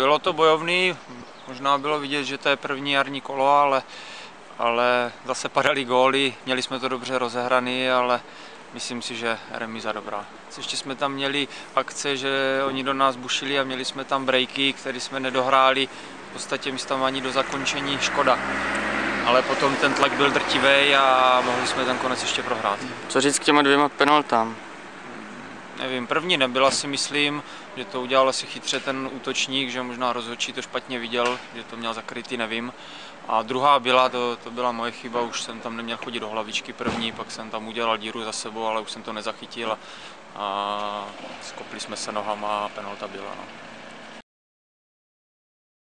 bylo to bojovný, možná bylo vidět, že to je první jarní kolo, ale, ale zase padaly góly, měli jsme to dobře rozehraný, ale myslím si, že remíza dobrá. Ještě jsme tam měli akce, že oni do nás bušili a měli jsme tam breaky, které jsme nedohráli, v podstatě my tam ani do zakončení škoda. Ale potom ten tlak byl drtivý a mohli jsme ten konec ještě prohrát. Co říct k těma dvěma penaltám? Nevím, první nebyla si myslím, že to udělal asi chytře ten útočník, že možná rozhodčí to špatně viděl, že to měl zakrytý, nevím. A druhá byla, to, to byla moje chyba, už jsem tam neměl chodit do hlavičky první, pak jsem tam udělal díru za sebou, ale už jsem to nezachytil a, skopli jsme se nohama a penalta byla. No.